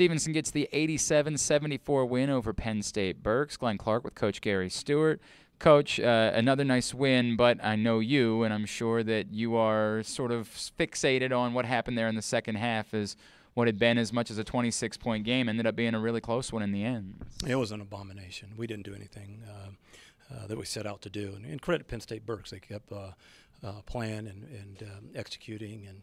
Stevenson gets the 87 74 win over Penn State Berks. Glenn Clark with Coach Gary Stewart. Coach, uh, another nice win, but I know you, and I'm sure that you are sort of fixated on what happened there in the second half as what had been as much as a 26 point game ended up being a really close one in the end. It was an abomination. We didn't do anything uh, uh, that we set out to do. And, and credit Penn State Berks. They kept uh, uh playing and, and um, executing, and,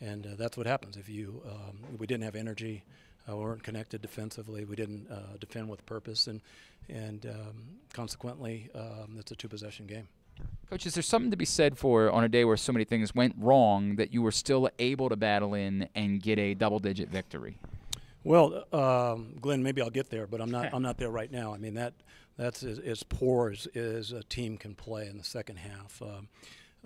and uh, that's what happens. If you um, we didn't have energy, uh, we weren't connected defensively, we didn't defend with purpose, and, and um, consequently, um, it's a two possession game. Coach, is there something to be said for on a day where so many things went wrong that you were still able to battle in and get a double-digit victory? Well, um, Glenn, maybe I'll get there, but I'm not. I'm not there right now. I mean that that's as, as poor as, as, a team can play in the second half. Um,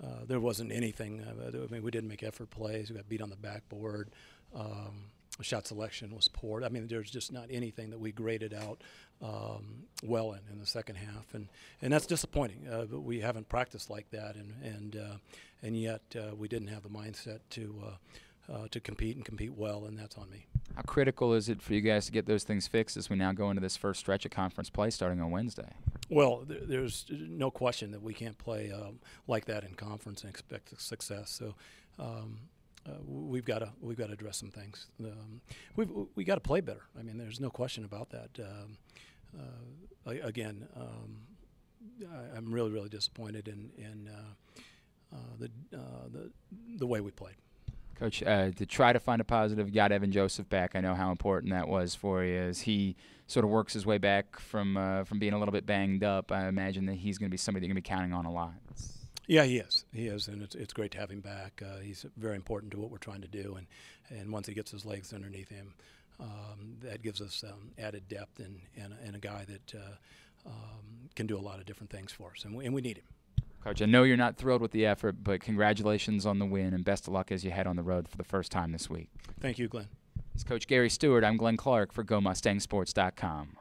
uh, there wasn't anything. Uh, I mean, we didn't make effort plays. We got beat on the backboard. Um, shot selection was poor. I mean, there's just not anything that we graded out um, well in in the second half, and and that's disappointing. Uh, but we haven't practiced like that, and and uh, and yet uh, we didn't have the mindset to. Uh, uh, to compete and compete well, and that's on me. How critical is it for you guys to get those things fixed as we now go into this first stretch of conference play starting on Wednesday? Well, th- there's no question that we can't play um, like that in conference and expect success. So, um, we've got to we've got to address some things. Um, we've we got to play better. I mean, there's no question about that. Um, uh, again, um, I, am really really disappointed in in uh, uh the uh, the the way we played. Coach, uh, to try to find a positive, got Evan Joseph back. I know how important that was for you as he sort of works his way back from from being a little bit banged up. I imagine that he's going to be somebody you're going to be counting on a lot. Yeah, he is. He is, and it's, it's great to have him back. Uh, he's very important to what we're trying to do, and, and once he gets his legs underneath him, um, that gives us um, added depth and, and, and, a guy that uh, um, can do a lot of different things for us, and we, and we need him. Coach, I know you're not thrilled with the effort, but congratulations on the win, and best of luck as you head on the road for the first time this week. Thank you, Glenn. It's Coach Gary Stewart. I'm Glenn Clark for GoMustangSports.com.